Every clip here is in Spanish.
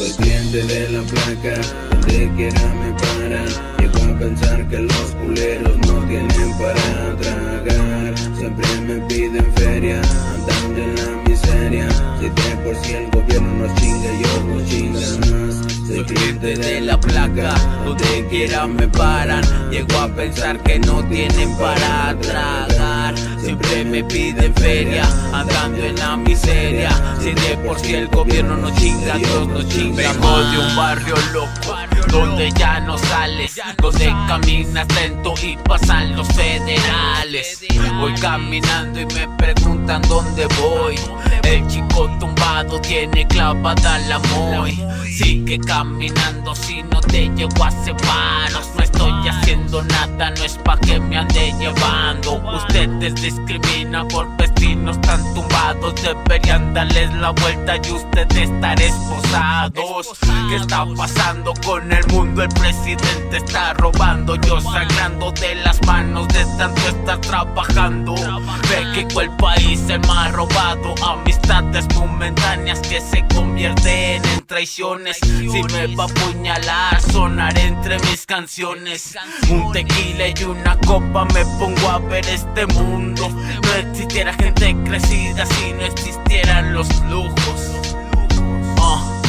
Soy cliente de la placa, donde quiera me paran. Llego a pensar que los culeros no tienen para tragar. Siempre me piden feria, andando en la miseria. Si de por si el gobierno nos chinga, ellos nos chingan más. Soy cliente de la placa, donde quiera me paran. Llego a pensar que no tienen para tragar. Siempre me piden feria, andando en la miseria. Si de por si el gobierno nos chinga, Dios nos chinga Vengo de un barrio loco, donde ya no sales, donde caminas lento y pasan los federales. Voy caminando y me preguntan dónde voy. El chico tumbado tiene clavada la moy. Sigue caminando si no te llego a separos. No estoy haciendo nada, no es pa' que me ande llevando. Ustedes discriminan por vecinos tan tumbados. Deberían darles la vuelta y ustedes estar esposados. ¿Qué está pasando con el mundo? El presidente está robando. Yo sangrando de las manos de tanto estar trabajando. Que el país el más robado. Amistades momentáneas que se convierten en traiciones. Si me va a apuñalar, sonar entre mis canciones. Un tequila y una copa me pongo a ver este mundo. No existiera gente crecida si no existieran los lujos. Ah.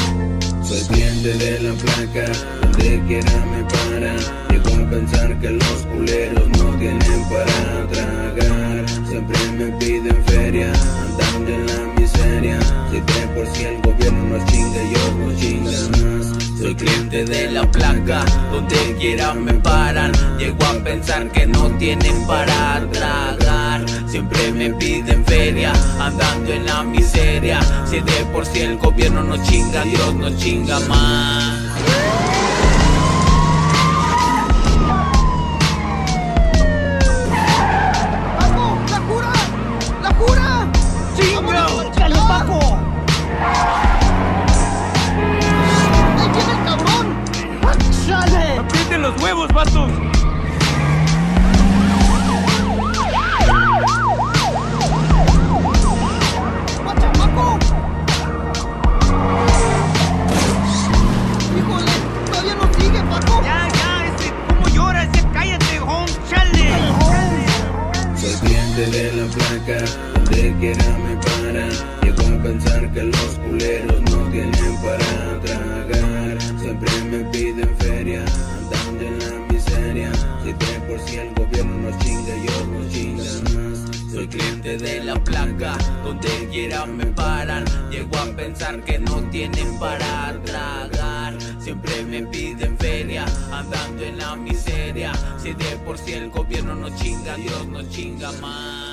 Soy cliente de la placa, donde quiera me paran. Llego a pensar que los culeros no tienen para tragar. Siempre me piden feria, andando en la miseria. Si de por si el gobierno nos chinga, ellos nos chingan más. Soy cliente de la placa, donde quiera me paran. Llego a pensar que no tienen para tragar. Siempre me piden feria, andando en la miseria. Si de por si el gobierno nos chinga, Dios nos chinga más. De la placa, donde quiera me paran. Llego a pensar que los culeros no tienen para tragar. Siempre me piden feria, andando en la miseria. Si de por si el gobierno nos chinga, ellos nos chingan más. Soy cliente de la placa, donde quiera me paran. Llego a pensar que no tienen para tragar. Siempre me piden feria, andando en la miseria. Si de por si el gobierno nos chinga, Dios nos chinga más.